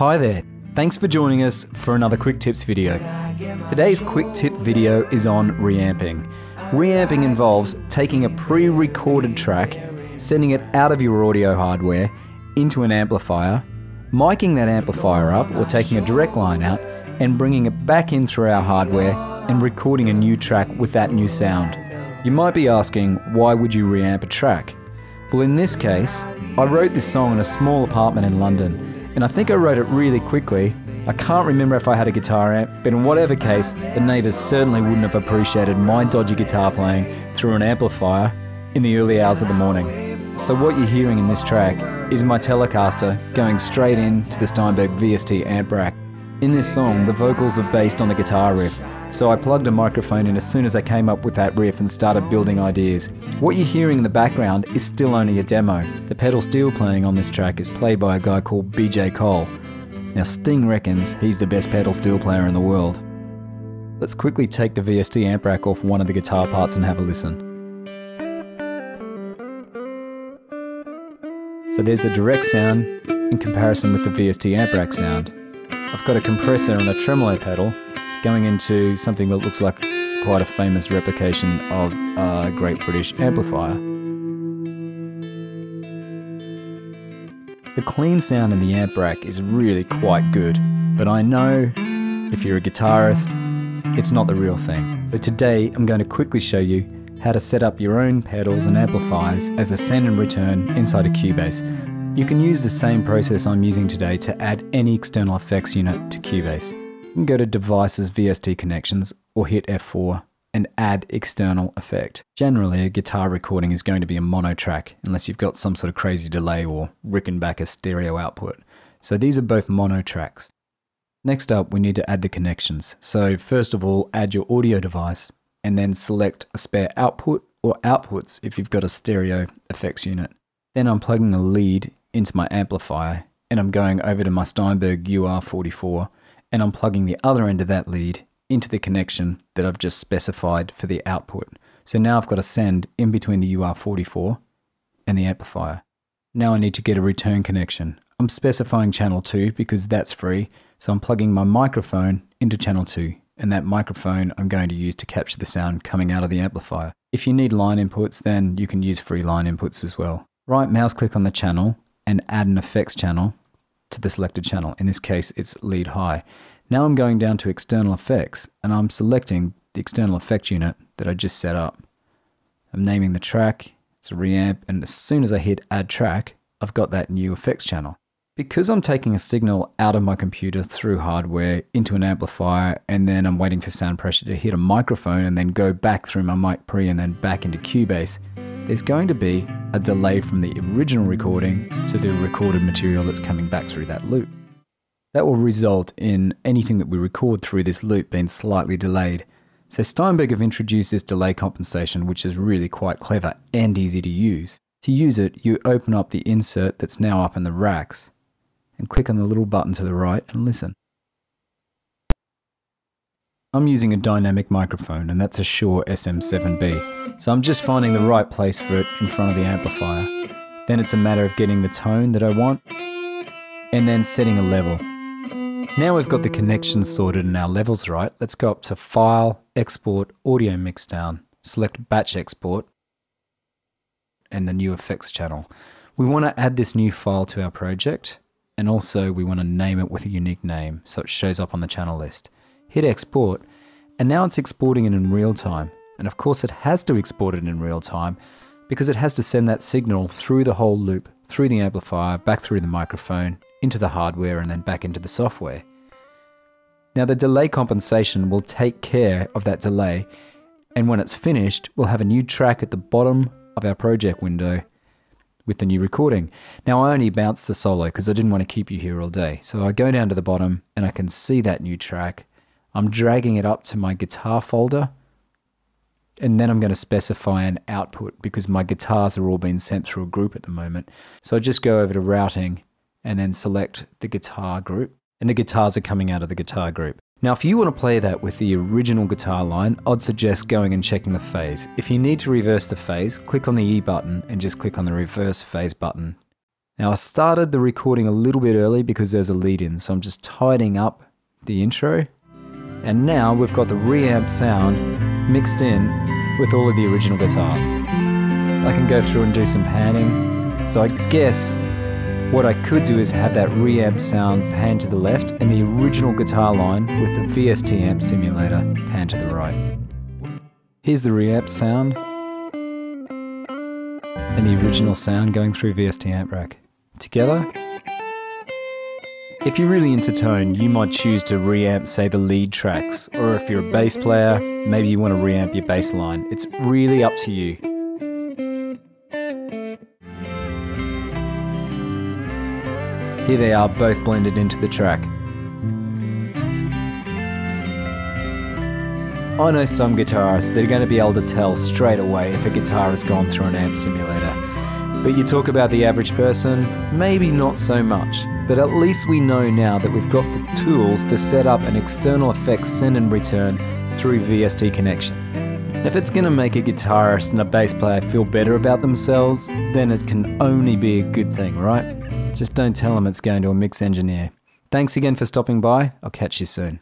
Hi there, thanks for joining us for another Quick Tips video. Today's Quick Tip video is on reamping. Reamping involves taking a pre-recorded track, sending it out of your audio hardware into an amplifier, miking that amplifier up or taking a direct line out and bringing it back in through our hardware and recording a new track with that new sound. You might be asking, why would you reamp a track? Well, in this case, I wrote this song in a small apartment in London, and I think I wrote it really quickly. I can't remember if I had a guitar amp, but in whatever case, the neighbours certainly wouldn't have appreciated my dodgy guitar playing through an amplifier in the early hours of the morning. So, what you're hearing in this track is my Telecaster going straight into the Steinberg VST amp rack. In this song, the vocals are based on the guitar riff, so I plugged a microphone in as soon as I came up with that riff and started building ideas. What you're hearing in the background is still only a demo. The pedal steel playing on this track is played by a guy called BJ Cole. Now, Sting reckons he's the best pedal steel player in the world. Let's quickly take the VST amp rack off one of the guitar parts and have a listen. So there's a direct sound in comparison with the VST amp rack sound. I've got a compressor and a tremolo pedal going into something that looks like quite a famous replication of a Great British amplifier. The clean sound in the amp rack is really quite good, but I know if you're a guitarist, it's not the real thing. But today I'm going to quickly show you how to set up your own pedals and amplifiers as a send and return inside a Cubase. You can use the same process I'm using today to add any external effects unit to Cubase. You can go to Devices VST Connections or hit F4 and add external effect. Generally, a guitar recording is going to be a mono track unless you've got some sort of crazy delay or Rickenbacker stereo output. So these are both mono tracks. Next up, we need to add the connections. So first of all, add your audio device and then select a spare output or outputs if you've got a stereo effects unit. Then I'm plugging a lead into my amplifier and I'm going over to my Steinberg UR44 and I'm plugging the other end of that lead into the connection that I've just specified for the output. So now I've got a send in between the UR44 and the amplifier. Now I need to get a return connection. I'm specifying channel 2 because that's free, so I'm plugging my microphone into channel 2, and that microphone I'm going to use to capture the sound coming out of the amplifier. If you need line inputs, then you can use free line inputs as well. Right mouse click on the channel and add an effects channel to the selected channel. In this case, it's lead high. Now I'm going down to external effects and I'm selecting the external effect unit that I just set up. I'm naming the track, it's a reamp, and as soon as I hit add track, I've got that new effects channel. Because I'm taking a signal out of my computer through hardware into an amplifier and then I'm waiting for sound pressure to hit a microphone and then go back through my mic pre and then back into Cubase, there's going to be a delay from the original recording to the recorded material that's coming back through that loop. That will result in anything that we record through this loop being slightly delayed. So Steinberg have introduced this delay compensation which is really quite clever and easy to use. To use it, you open up the insert that's now up in the racks and click on the little button to the right and listen. I'm using a dynamic microphone and that's a Shure SM7B, so I'm just finding the right place for it in front of the amplifier. Then it's a matter of getting the tone that I want and then setting a level. Now we've got the connections sorted and our levels right, let's go up to File, Export, Audio Mixdown, select Batch Export and the new effects channel. We want to add this new file to our project and also we want to name it with a unique name so it shows up on the channel list hit export, and now it's exporting it in real time. And of course it has to export it in real time because it has to send that signal through the whole loop, through the amplifier, back through the microphone, into the hardware, and then back into the software. Now the delay compensation will take care of that delay, and when it's finished, we'll have a new track at the bottom of our project window with the new recording. Now I only bounced the solo because I didn't want to keep you here all day. So I go down to the bottom and I can see that new track I'm dragging it up to my guitar folder and then I'm going to specify an output because my guitars are all being sent through a group at the moment. So I just go over to routing and then select the guitar group and the guitars are coming out of the guitar group. Now if you want to play that with the original guitar line, I'd suggest going and checking the phase. If you need to reverse the phase, click on the E button and just click on the reverse phase button Now I started the recording a little bit early because there's a lead in, so I'm just tidying up the intro. And now we've got the reamp sound mixed in with all of the original guitars. I can go through and do some panning. So I guess what I could do is have that reamp sound pan to the left and the original guitar line with the VST amp simulator pan to the right. Here's the reamp sound and the original sound going through VST amp rack. Together, if you're really into tone, you might choose to reamp, say, the lead tracks, or if you're a bass player, maybe you want to reamp your bass line. It's really up to you. Here they are, both blended into the track. I know some guitarists that are going to be able to tell straight away if a guitar has gone through an amp simulator. But you talk about the average person, maybe not so much. But at least we know now that we've got the tools to set up an external effects send and return through VST connection. If it's going to make a guitarist and a bass player feel better about themselves, then it can only be a good thing, right? Just don't tell them it's going to a mix engineer. Thanks again for stopping by. I'll catch you soon.